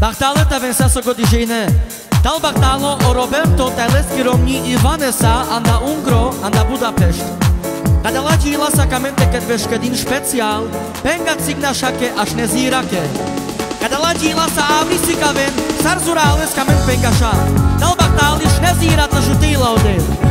Dahtale da ben sasa godijeyne Dal baktalo o Roberto Taleski Romni Ivanesa Anda Ungro Anda Budapest Kada lađi lasa kamente kad veškedin špecijal Penga cigna šake aš ne zirake Kada lađi lasa avrisi kaven Sarzura ales kamen pengaša Dal baktališ ne zirata žutila odel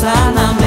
sana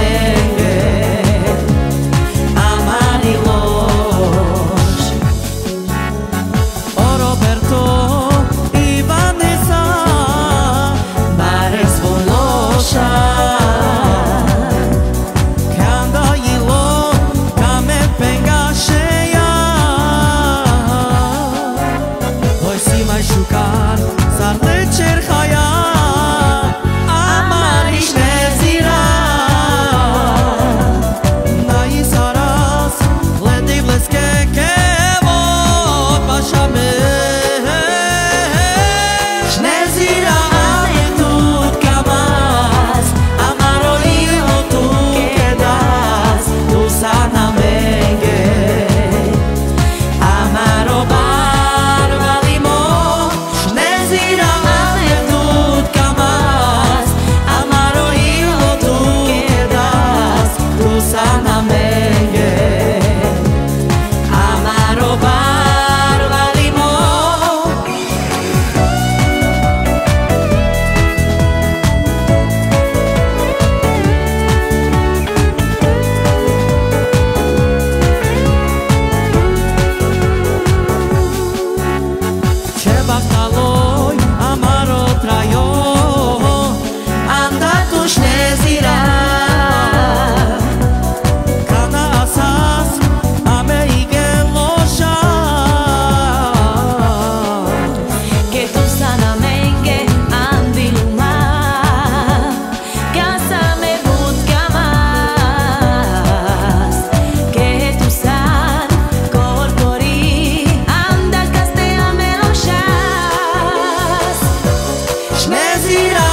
Nesse